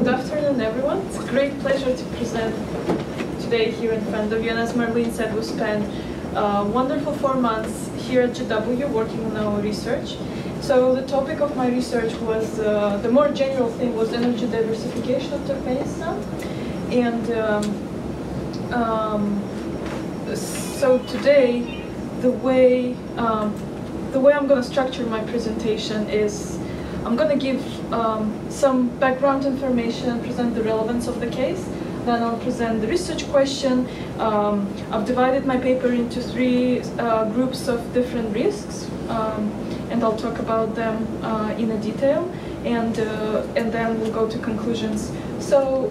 good afternoon, everyone. It's a great pleasure to present today here in front of you. And as Marlene said, we spent uh, wonderful four months here at GW working on our research. So the topic of my research was, uh, the more general thing was energy diversification of Turkmenistan. And um, um, so today, the way, um, the way I'm going to structure my presentation is I'm going to give um, some background information present the relevance of the case. Then I'll present the research question. Um, I've divided my paper into three uh, groups of different risks, um, and I'll talk about them uh, in a detail, and, uh, and then we'll go to conclusions. So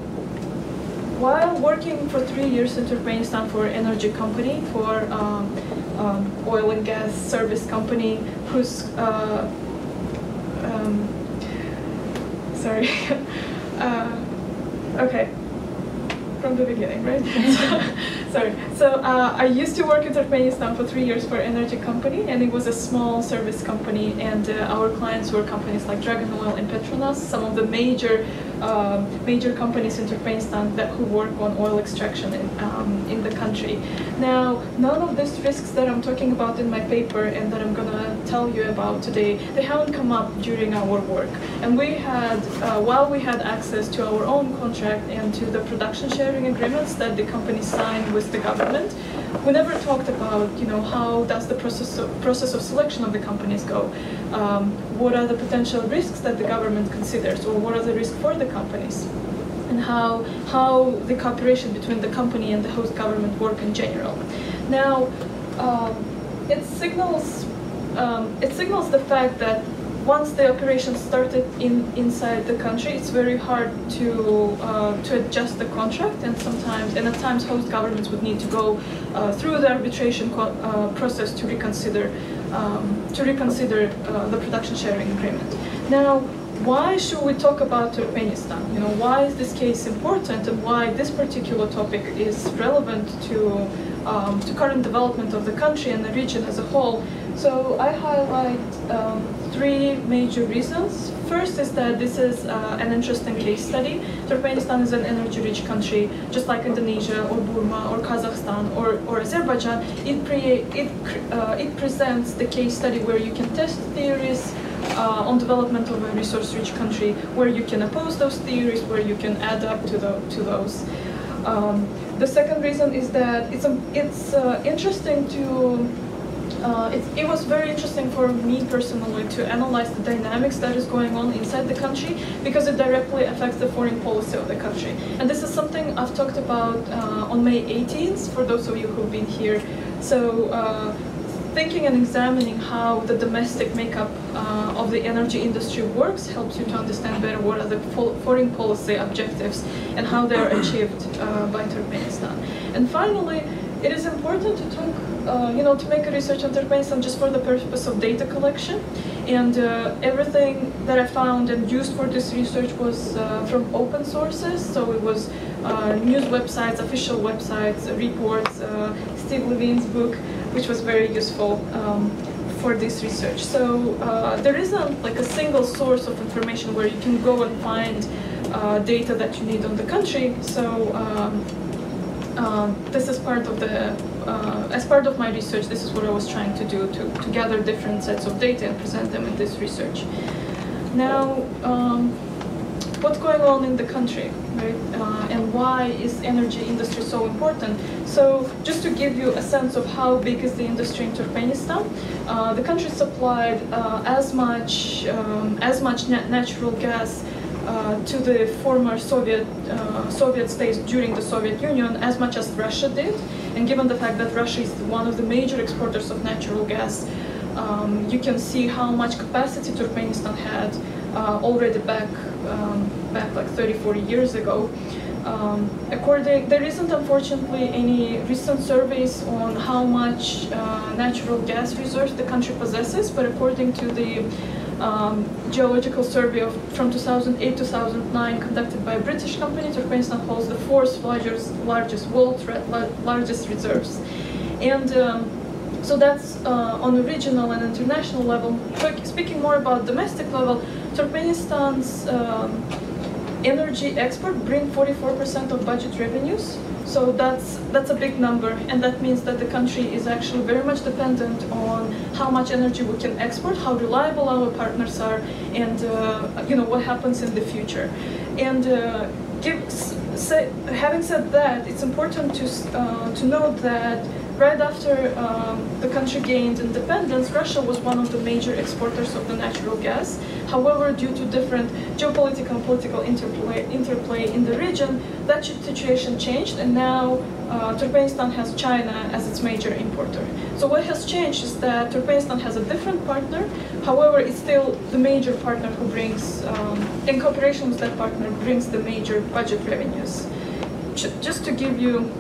while working for three years in Turkmenistan for an energy company, for um, um, oil and gas service company, whose uh, um, sorry. uh, okay, from the beginning, right? sorry. So uh, I used to work in Turkmenistan for three years for an energy company, and it was a small service company, and uh, our clients were companies like Dragon Oil and Petronas, some of the major uh, major companies in Turkmenistan that who work on oil extraction in, um, in the country. Now, none of these risks that I'm talking about in my paper and that I'm gonna tell you about today, they haven't come up during our work. And we had, uh, while we had access to our own contract and to the production sharing agreements that the company signed with the government, we never talked about, you know, how does the process of, process of selection of the companies go? Um, what are the potential risks that the government considers, or what are the risks for the companies? And how, how the cooperation between the company and the host government work in general. Now, um, it signals um, it signals the fact that once the operation started in inside the country, it's very hard to uh, to adjust the contract, and sometimes and at times host governments would need to go uh, through the arbitration uh, process to reconsider um, to reconsider uh, the production sharing agreement. Now, why should we talk about Turkmenistan? You know, why is this case important, and why this particular topic is relevant to um, to current development of the country and the region as a whole? So I highlight um, three major reasons. First is that this is uh, an interesting case study. Turkmenistan is an energy-rich country, just like Indonesia or Burma or Kazakhstan or, or Azerbaijan. It, pre it, uh, it presents the case study where you can test theories uh, on development of a resource-rich country, where you can oppose those theories, where you can add up to, the, to those. Um, the second reason is that it's, a, it's uh, interesting to uh, it, it, was very interesting for me personally to analyze the dynamics that is going on inside the country because it directly affects the foreign policy of the country. And this is something I've talked about uh, on May 18th for those of you who've been here. So uh, thinking and examining how the domestic makeup uh, of the energy industry works helps you to understand better what are the foreign policy objectives and how they are achieved uh, by Turkmenistan. And finally, it is important to talk uh, you know, to make a research on Turkmenistan just for the purpose of data collection. And uh, everything that I found and used for this research was uh, from open sources. So it was uh, news websites, official websites, reports, uh, Steve Levine's book, which was very useful um, for this research. So uh, there isn't like a single source of information where you can go and find data that you need on the country. So um, this is part of the uh, as part of my research, this is what I was trying to do, to, to gather different sets of data and present them in this research. Now, um, what's going on in the country, right? Uh, and why is energy industry so important? So just to give you a sense of how big is the industry in Turkmenistan, uh, the country supplied uh, as much um, as much natural gas uh, to the former Soviet uh, Soviet states during the Soviet Union as much as Russia did. And given the fact that Russia is one of the major exporters of natural gas, um, you can see how much capacity Turkmenistan had uh, already back, um, back like 30, 40 years ago. Um, according, there isn't unfortunately any recent surveys on how much uh, natural gas reserves the country possesses, but according to the um, geological survey of, from 2008-2009 conducted by a British company, Turkmenistan holds the fourth largest, largest world largest reserves. And um, so that's uh, on a regional and international level. Speaking more about domestic level, Turkmenistan's um, energy export bring 44% of budget revenues. So that's that's a big number, and that means that the country is actually very much dependent on how much energy we can export, how reliable our partners are, and uh, you know what happens in the future. And uh, give, say, having said that, it's important to uh, to note that right after um, the country gained independence, Russia was one of the major exporters of the natural gas. However, due to different geopolitical and political interplay, interplay in the region, that situation changed, and now uh, Turkmenistan has China as its major importer. So what has changed is that Turkmenistan has a different partner. However, it's still the major partner who brings, um, in cooperation with that partner, brings the major budget revenues. Just to give you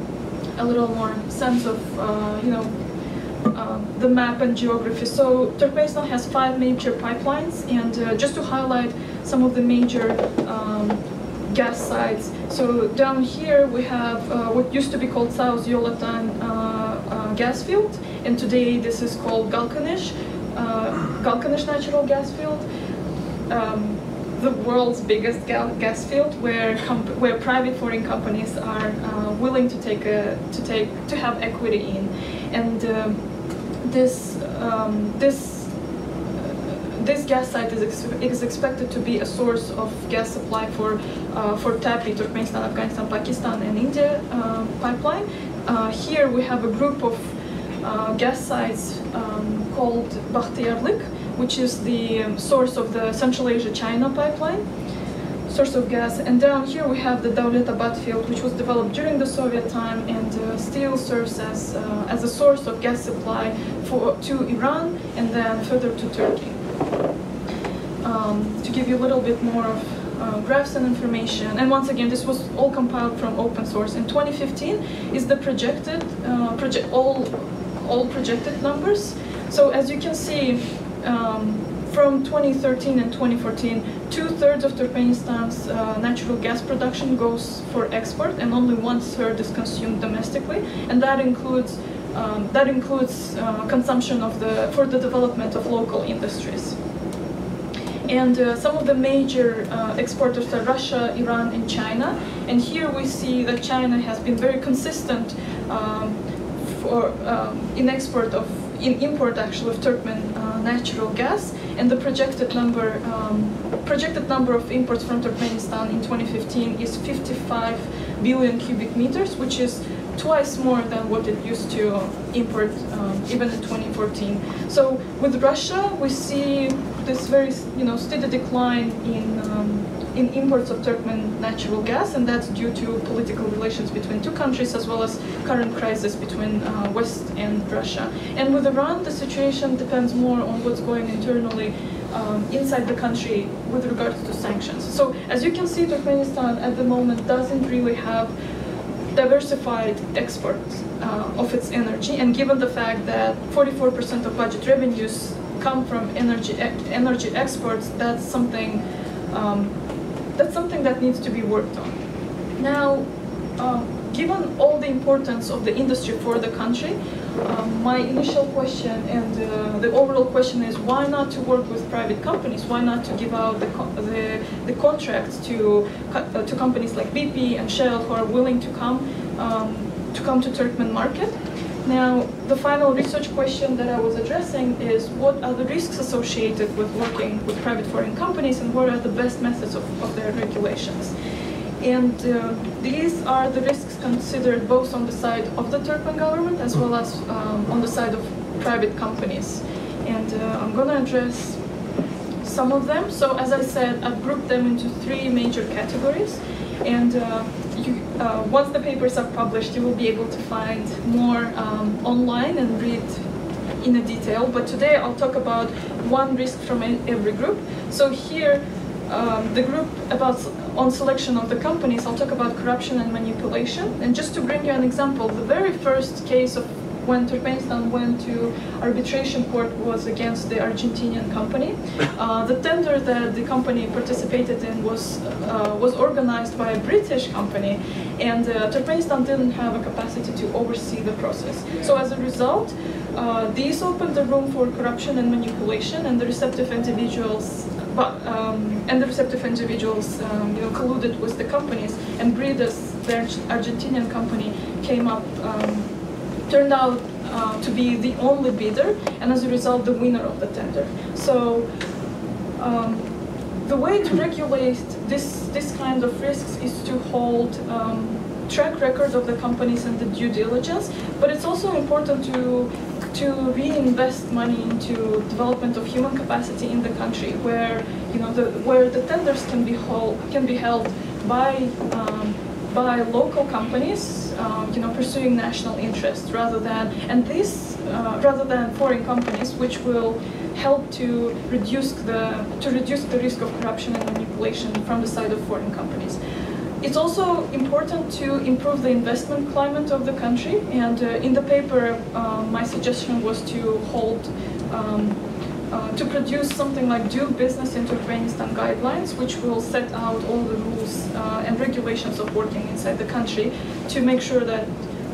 a little more sense of, uh, you know, uh, the map and geography. So Turkmenistan has five major pipelines, and uh, just to highlight some of the major um, gas sites. So down here we have uh, what used to be called South Yolotan uh, uh, gas field, and today this is called Galkynysh, Galkynysh natural gas field. Um, the world's biggest gas field, where where private foreign companies are uh, willing to take a, to take to have equity in, and um, this um, this uh, this gas site is, ex is expected to be a source of gas supply for uh, for TAPI, Turkmenistan, Afghanistan, Pakistan, and India uh, pipeline. Uh, here we have a group of uh, gas sites um, called Bakhtiyarlik, which is the source of the Central Asia-China pipeline, source of gas. And down here we have the Dawletabad field, which was developed during the Soviet time and uh, still serves as, uh, as a source of gas supply for, to Iran and then further to Turkey. Um, to give you a little bit more of uh, graphs and information. And once again, this was all compiled from open source. In 2015 is the projected, uh, project all, all projected numbers. So as you can see, um, from 2013 and 2014, two-thirds of Turkmenistan's uh, natural gas production goes for export, and only one-third is consumed domestically, and that includes um, that includes uh, consumption of the for the development of local industries. And uh, some of the major uh, exporters are Russia, Iran, and China. And here we see that China has been very consistent um, for um, in export of in import actually of Turkmen uh, natural gas, and the projected number um, projected number of imports from Turkmenistan in 2015 is 55 billion cubic meters, which is twice more than what it used to import um, even in 2014. So with Russia, we see this very you know steady decline in um, in imports of Turkmen natural gas, and that's due to political relations between two countries as well as current crisis between uh, West and Russia. And with Iran, the situation depends more on what's going internally um, inside the country with regards to sanctions. So as you can see, Turkmenistan at the moment doesn't really have diversified exports uh, of its energy, and given the fact that 44% of budget revenues come from energy energy exports, that's something um, that's something that needs to be worked on. Now, uh, given all the importance of the industry for the country, um, my initial question and uh, the overall question is why not to work with private companies? Why not to give out the, the, the contracts to, uh, to companies like BP and Shell who are willing to come, um, to come to Turkmen market? Now, the final research question that I was addressing is what are the risks associated with working with private foreign companies and what are the best methods of, of their regulations? And uh, these are the risks considered both on the side of the Turkmen government as well as um, on the side of private companies. And uh, I'm going to address some of them. So as I said, I've grouped them into three major categories. And uh, you, uh, once the papers are published, you will be able to find more um, online and read in a detail. But today I'll talk about one risk from every group. So here, um, the group about on selection of the companies, I'll talk about corruption and manipulation. And just to bring you an example, the very first case of when Turkmenistan went to arbitration court was against the Argentinian company. Uh, the tender that the company participated in was uh, was organized by a British company, and uh, Turkmenistan didn't have a capacity to oversee the process. So as a result, uh, these opened the room for corruption and manipulation, and the receptive individuals but, um, and the receptive individuals, um, you know, colluded with the companies, and Bridas, the Argentinian company, came up, um, turned out uh, to be the only bidder, and as a result, the winner of the tender. So. Um, the way to regulate this, this kind of risks is to hold um, track record of the companies and the due diligence, but it's also important to to reinvest money into development of human capacity in the country, where you know the where the tenders can be hold, can be held by um, by local companies, um, you know, pursuing national interests rather than and this uh, rather than foreign companies, which will help to reduce the to reduce the risk of corruption and manipulation from the side of foreign companies. It's also important to improve the investment climate of the country, and uh, in the paper, uh, my suggestion was to hold, um, uh, to produce something like do business in Turkmenistan guidelines, which will set out all the rules uh, and regulations of working inside the country to make sure that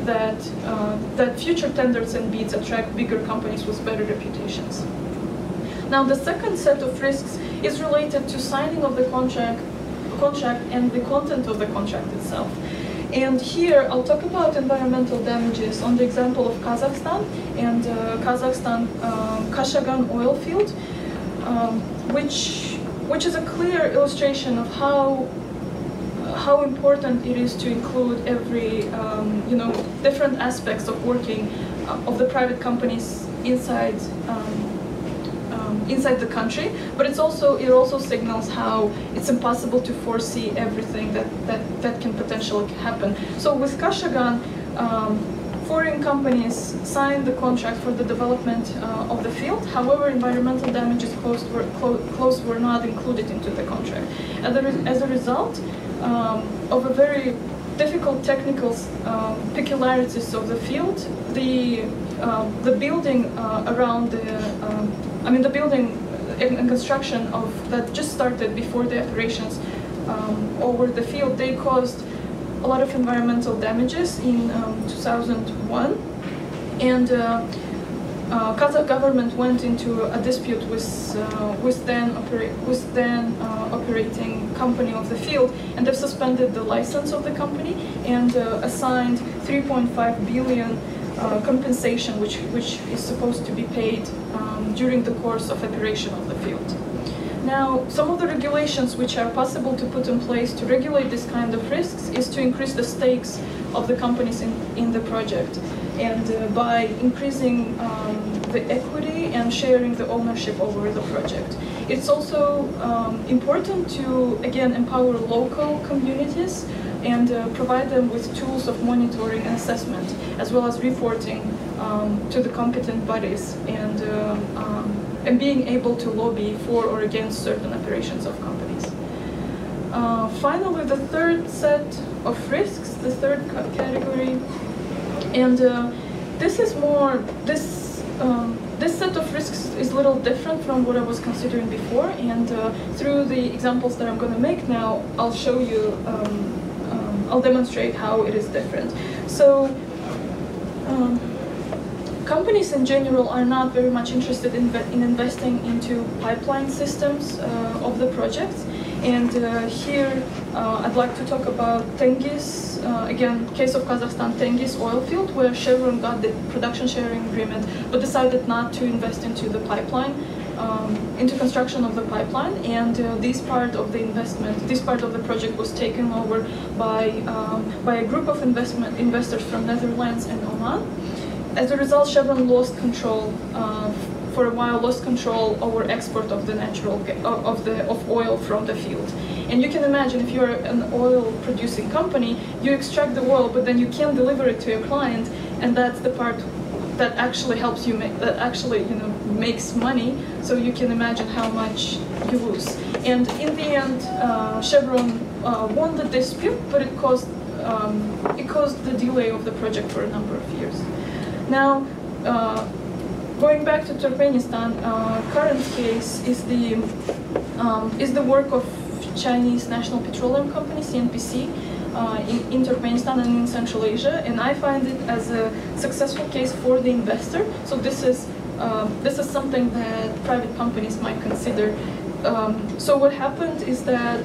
that uh, that future tenders and bids attract bigger companies with better reputations. Now, the second set of risks is related to signing of the contract contract and the content of the contract itself. And here I'll talk about environmental damages on the example of Kazakhstan and uh, Kazakhstan um, Kashagan oil field, um, which, which is a clear illustration of how how important it is to include every, um, you know, different aspects of working uh, of the private companies inside um, inside the country, but it's also it also signals how it's impossible to foresee everything that that, that can potentially happen. So with Kashagan, um, foreign companies signed the contract for the development uh, of the field. However, environmental damages closed were, closed were not included into the contract. As a, as a result um, of a very difficult technical uh, peculiarities of the field, the uh, the building uh, around the um, I mean, the building and construction of that just started before the operations um, over the field, they caused a lot of environmental damages in um, 2001. And uh, uh, Kazakh government went into a dispute with uh, with then with then uh, operating company of the field, and they've suspended the license of the company and uh, assigned 3.5 billion uh, compensation, which which is supposed to be paid during the course of operation of the field. Now, some of the regulations which are possible to put in place to regulate this kind of risks is to increase the stakes of the companies in, in the project and uh, by increasing um, the equity and sharing the ownership over the project. It's also um, important to, again, empower local communities and uh, provide them with tools of monitoring and assessment, as well as reporting um, to the competent bodies and, uh, um, and being able to lobby for or against certain operations of companies. Uh, finally, the third set of risks, the third category, and uh, this is more, this um, this set of risks is a little different from what I was considering before, and uh, through the examples that I'm going to make now, I'll show you um, I'll demonstrate how it is different. So um, companies in general are not very much interested in, in investing into pipeline systems uh, of the projects. And uh, here uh, I'd like to talk about Tengiz, uh, again, case of Kazakhstan, Tengiz oil field, where Chevron got the production sharing agreement, but decided not to invest into the pipeline um, into construction of the pipeline, and uh, this part of the investment, this part of the project was taken over by um, by a group of investment investors from Netherlands and Oman. As a result, Chevron lost control uh, for a while, lost control over export of the natural of the of oil from the field. And you can imagine if you're an oil producing company, you extract the oil, but then you can't deliver it to your client, and that's the part that actually helps you make that actually you know makes money so you can imagine how much you lose and in the end uh, Chevron uh, won the dispute but it caused um, it caused the delay of the project for a number of years now uh, going back to Turkmenistan uh, current case is the um, is the work of Chinese National Petroleum Company CNPC uh, in, in Turkmenistan and in Central Asia, and I find it as a successful case for the investor. So this is um, this is something that private companies might consider um, so what happened is that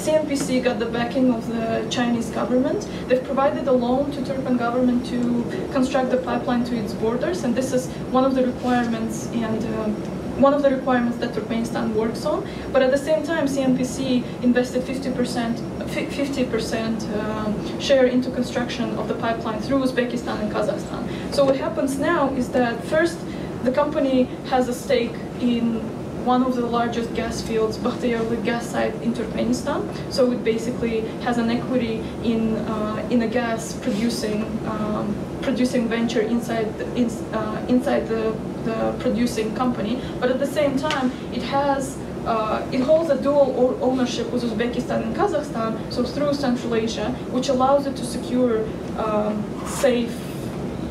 CNPC got the backing of the Chinese government. They've provided a loan to Turkmen government to construct the pipeline to its borders, and this is one of the requirements and um, one of the requirements that Turkmenistan works on. But at the same time, CNPC invested 50% 50% um, share into construction of the pipeline through Uzbekistan and Kazakhstan. So what happens now is that first the company has a stake in one of the largest gas fields, Bakhtiyarli gas site in Turkmenistan. So it basically has an equity in uh, in a gas producing um, producing venture inside the, in, uh, inside the, the producing company. But at the same time, it has uh, it holds a dual ownership with Uzbekistan and Kazakhstan, so through Central Asia, which allows it to secure um, safe,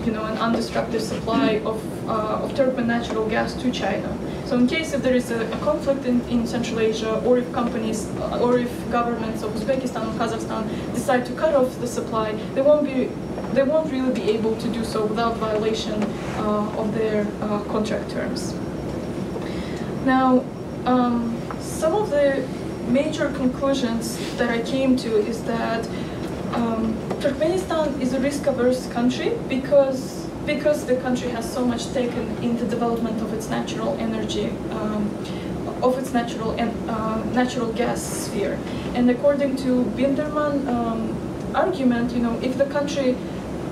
you know, an undestructive supply of, uh, of Turkmen natural gas to China. So in case if there is a, a conflict in, in Central Asia, or if companies, uh, or if governments of Uzbekistan and Kazakhstan decide to cut off the supply, they won't be, they won't really be able to do so without violation uh, of their uh, contract terms. Now, um, some of the major conclusions that I came to is that um, Turkmenistan is a risk-averse country because because the country has so much taken in the development of its natural energy, um, of its natural and uh, natural gas sphere. And according to Binderman um, argument, you know, if the country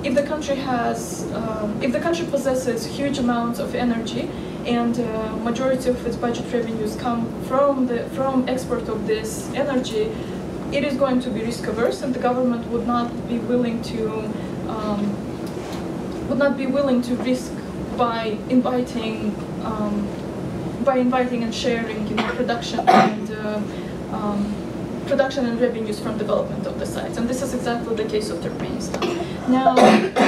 if the country has um, if the country possesses huge amounts of energy and uh, majority of its budget revenues come from the from export of this energy, it is going to be risk averse, and the government would not be willing to um, would not be willing to risk by inviting um, by inviting and sharing you know, production and uh, um, production and revenues from development of the sites. And this is exactly the case of Turkmenistan. Now,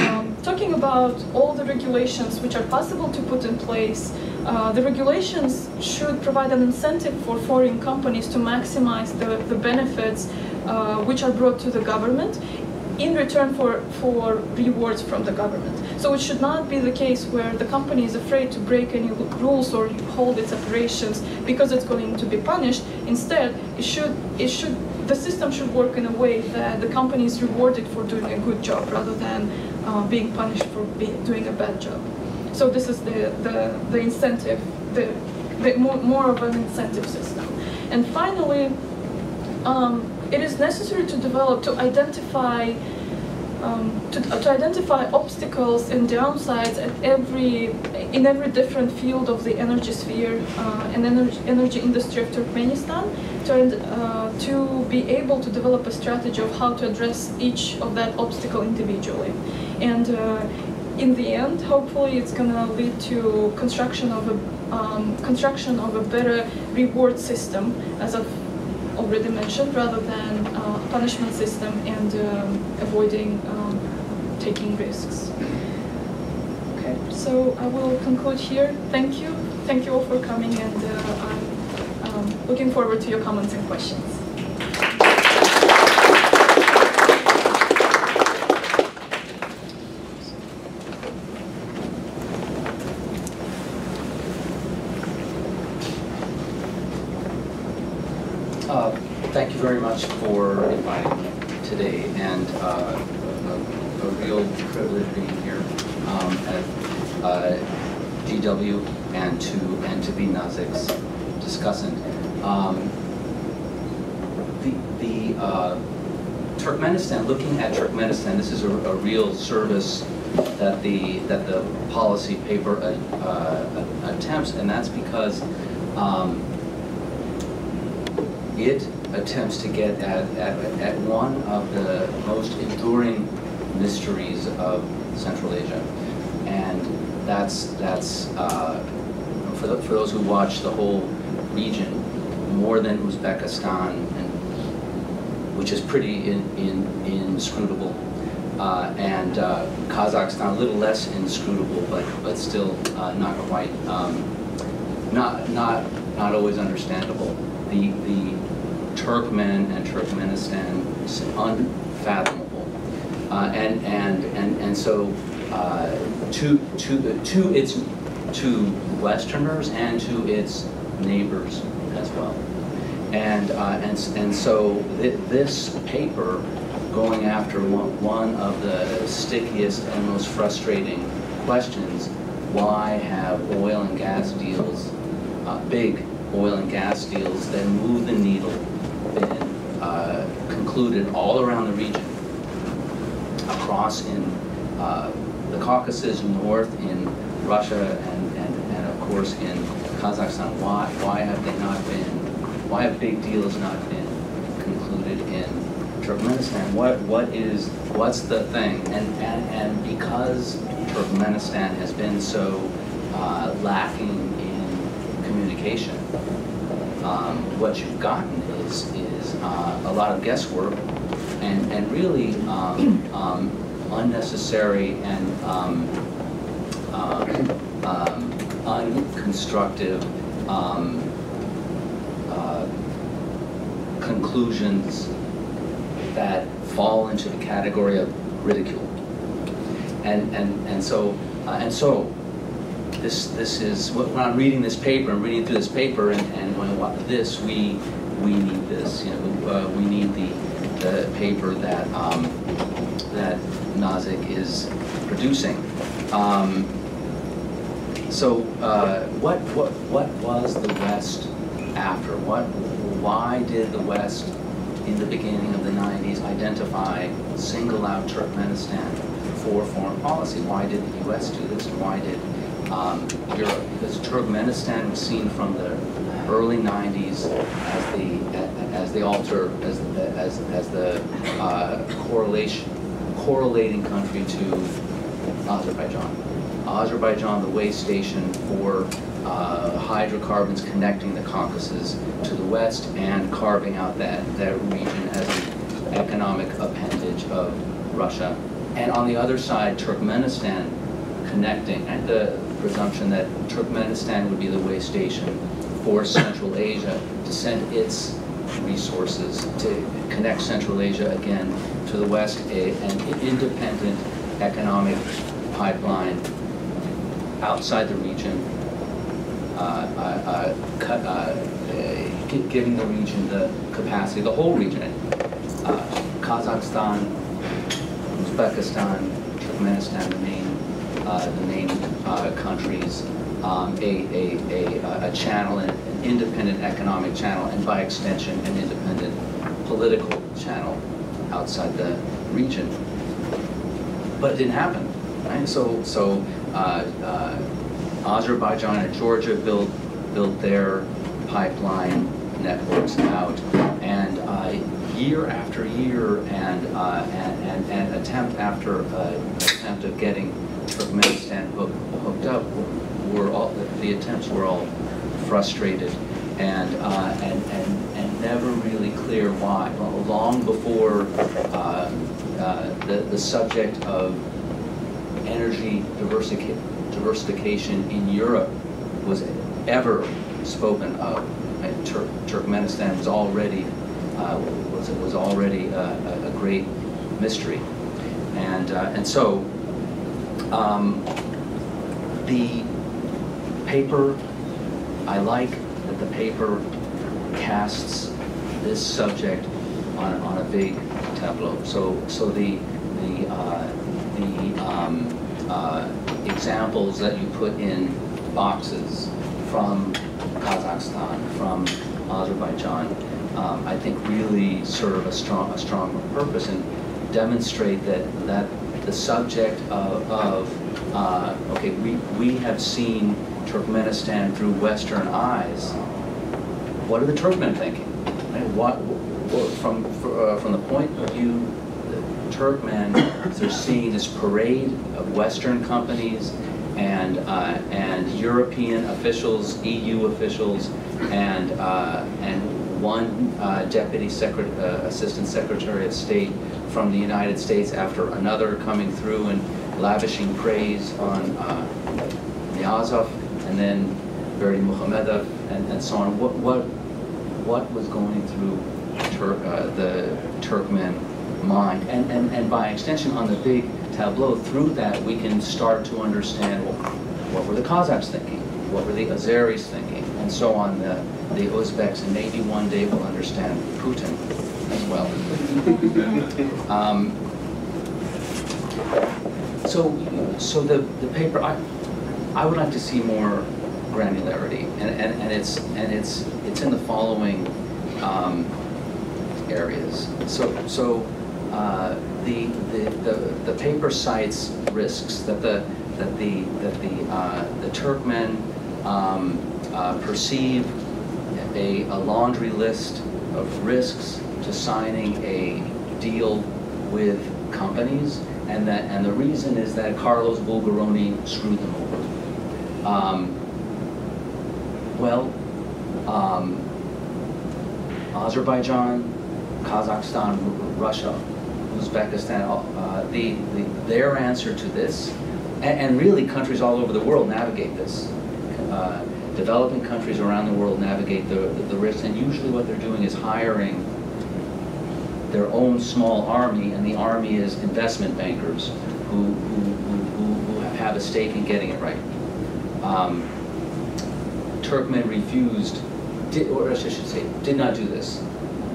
um, talking about all the regulations which are possible to put in place uh, the regulations should provide an incentive for foreign companies to maximize the, the benefits uh, which are brought to the government in return for, for rewards from the government. So it should not be the case where the company is afraid to break any rules or hold its operations because it's going to be punished. Instead, it should, it should, the system should work in a way that the company is rewarded for doing a good job rather than uh, being punished for doing a bad job. So this is the, the, the incentive, the, the more, more of an incentive system. And finally, um, it is necessary to develop, to identify um, to, to, identify obstacles and downsides at every, in every different field of the energy sphere uh, and energy, energy industry of Turkmenistan to, uh, to be able to develop a strategy of how to address each of that obstacle individually. And uh, in the end, hopefully, it's going to lead to construction of a um, construction of a better reward system, as I've already mentioned, rather than uh, punishment system and um, avoiding um, taking risks. Okay, so I will conclude here. Thank you, thank you all for coming, and uh, I'm um, looking forward to your comments and questions. very much for inviting me today, and uh, a, a, real privilege being here um, at uh, GW and to and to be Nazik's discussant. Um, the the uh, Turkmenistan, looking at Turkmenistan, this is a, a, real service that the that the policy paper uh, uh, attempts, and that's because um, it attempts to get at, at, at one of the most enduring mysteries of Central Asia. And that's, that's uh, for, the, for those who watch the whole region, more than Uzbekistan, and, which is pretty in, in, inscrutable, uh, and uh, Kazakhstan, a little less inscrutable, but, but still uh, not quite, um, not, not, not always understandable. The, the Turkmen and Turkmenistan is unfathomable. Uh, and, and, and, and so uh, to, to, to, its, to Westerners and to its neighbors as well. And, uh, and, and so thi- this paper, going after one, one of the stickiest and most frustrating questions, why have oil and gas deals, uh, big oil and gas deals that move the needle, concluded all around the region? across in uh, the Caucasus, north in Russia, and, and, and of course in Kazakhstan. Why, why have they not been, why have big deals not been concluded in Turkmenistan? What, what is, what's the thing? And, and, and because Turkmenistan has been so uh, lacking in communication, um, what you've gotten is, is uh, a lot of guesswork and, and really um, um, unnecessary and um, uh, um, unconstructive um, uh, conclusions that fall into the category of ridicule. And, and, and so, uh, and so this, this is, when I'm reading this paper, I'm reading through this paper and, and what, this, we, we need this, you know, uh, we need the, the paper that, um, that Nazik is producing. Um, so, uh, what, what, what was the West after? What, why did the West, in the beginning of the 90s, identify, single out Turkmenistan for foreign policy? Why did the U.S. do this, and why did um, Europe? Because Turkmenistan was seen from the early 90s as the as the alter as as as the uh, correlation correlating country to Azerbaijan. Azerbaijan, the way station for uh, hydrocarbons connecting the Caucasus to the west and carving out that, that region as an economic appendage of Russia. And on the other side, Turkmenistan connecting, and the presumption that Turkmenistan would be the way station for Central Asia to send its resources to connect Central Asia again to the west, a, an independent economic pipeline outside the region, uh, uh, uh, uh, giving the region the capacity, the whole region, uh, Kazakhstan, Uzbekistan, Turkmenistan, the main, uh, the main countries, um, a, a, a, a channel, an independent economic channel, and by extension, an independent political channel outside the region. But it didn't happen, right? So, so uh, uh, Azerbaijan and Georgia built, built their pipeline networks out, and uh, year after year, and, uh, and, and, and attempt after uh, attempt of getting Turkmenistan hook, hooked up, were all, the attempts were all frustrated, and, uh, and, and, and never really clear why. Long before uh, uh, the, the subject of energy diversica- diversification in Europe was ever spoken of. And Tur- Turkmenistan was already uh, was was already a, a- a great mystery, and uh, and so um, the paper I like that the paper casts this subject on, on a big tableau. So, so the, the, uh, the um, uh, examples that you put in boxes from Kazakhstan, from Azerbaijan, um, I think really serve a strong, a strong purpose and demonstrate that, that the subject of, of uh, okay, we, we have seen Turkmenistan through Western eyes. What are the Turkmen thinking? And what, what- from, fr- uh, from the point of view, the Turkmen, they're seeing this parade of Western companies and, uh, and European officials, EU officials, and, uh, and one uh, deputy secret, uh, assistant secretary of state from the United States after another coming through and lavishing praise on uh, Niyazov and then Berdimuhamedov and, and so on. What, what, what was going through Tur- uh, the Turkmen mind? And, and, and by extension, on the big tableau, through that, we can start to understand well, what were the Kazakhs thinking? What were the Azeris thinking? And so on, the, the Uzbeks, and maybe one day we'll understand Putin as well. Um, so, so the, the paper, I, I would like to see more granularity, and, and, and it's, and it's, it's in the following, um, areas. So, so, uh, the, the, the, the paper cites risks that the, that the, that the, uh, the Turkmen, um, uh, perceive a, a laundry list of risks to signing a deal with companies, and that, and the reason is that Carlos Bulgheroni screwed them over. Um, well, um, Azerbaijan, Kazakhstan, Russia, Uzbekistan, uh, the, the, their answer to this, and, and really countries all over the world navigate this. Uh, developing countries around the world navigate the, the, the risks, and usually what they're doing is hiring their own small army, and the army is investment bankers who, who, who, who have a stake in getting it right. Um, Turkmen refused, did, or I should say, did not do this.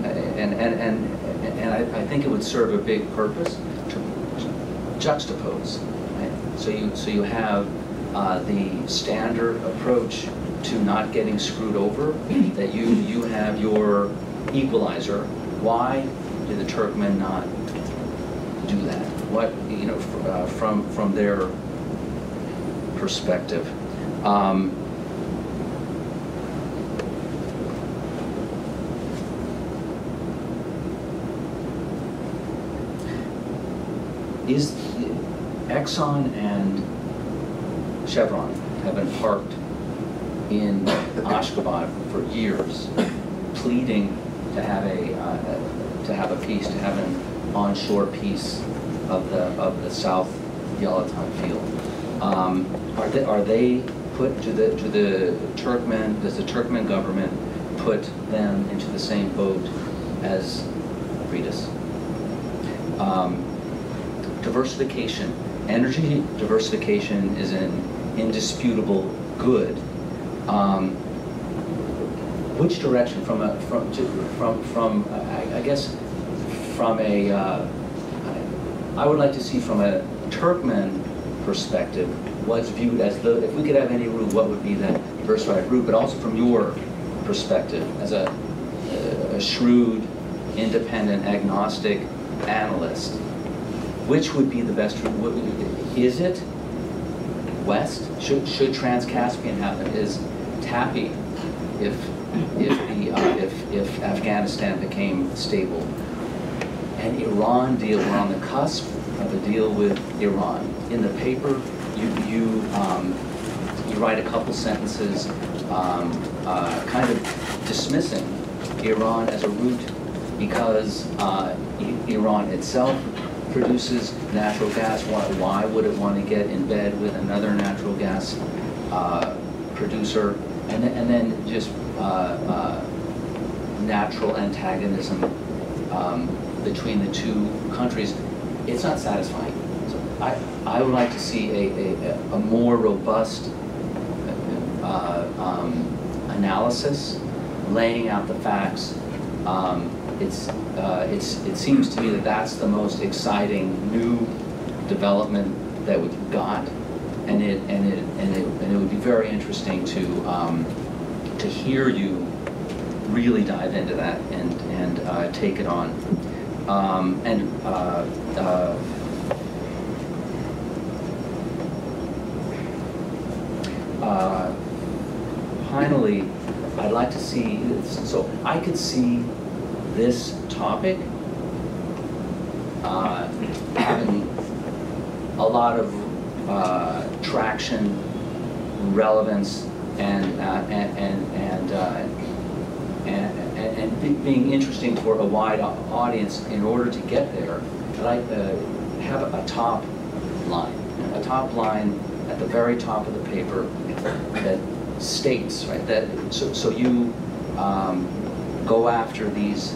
And, and, and, and I, I think it would serve a big purpose to juxtapose. Right? So, you, so you have uh, the standard approach to not getting screwed over, that you, you have your equalizer. Why did the Turkmen not do that? What, you know, uh, from, from their perspective. Um, is Exxon and Chevron have been parked in Ashgabat for years, pleading to have a uh, to have a piece, to have an onshore piece of the of the South Yolotan field. Um, are they are they put to the to the Turkmen? Does the Turkmen government put them into the same boat as Bridas? Um, diversification, energy diversification is an indisputable good. Um, which direction from a from to, from from I, I guess from a uh, I would like to see from a Turkmen perspective what's viewed as the if we could have any route what would be that diversified route? But also from your perspective as a, a shrewd independent agnostic analyst which would be the best route? Is it west? Should should Trans-Caspian happen? Is TAPI if if the uh, if if Afghanistan became stable and Iran deal we're on the cusp of a deal with Iran in the paper you you um, you write a couple sentences um, uh, kind of dismissing Iran as a route because uh, Iran itself produces natural gas. Why, why would it want to get in bed with another natural gas uh, producer? And, then- and then just uh, uh, natural antagonism um, between the two countries. It's not satisfying. I, I would like to see a, a, a more robust uh, um, analysis, laying out the facts. Um, it's, uh, it's, it seems to me that that's the most exciting new development that we've got, and it, and it, and it, and it would be very interesting to, um, to hear you really dive into that and, and uh, take it on. Um, and uh, uh, uh, finally, I'd like to see, so I could see this topic uh, having a lot of uh, traction, relevance, and, uh, and, and, and, uh, and, and, and be- being interesting for a wide audience in order to get there, I'd like to have a top line, a top line at the very top of the paper that states, right, that, so, so you um, go after these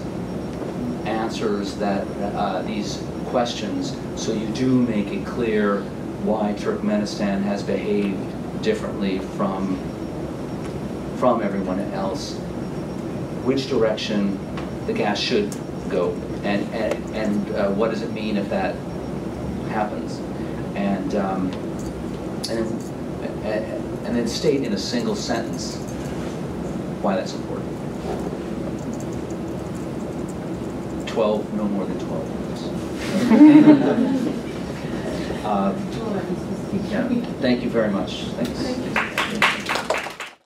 answers that, uh, these questions, so you do make it clear why Turkmenistan has behaved differently from, from everyone else which direction the gas should go, and, and, and uh, what does it mean if that happens? And, um, and, and and then state in a single sentence why that's important. 12, no more than 12 words. Uh, yeah, Thank you very much. Thanks.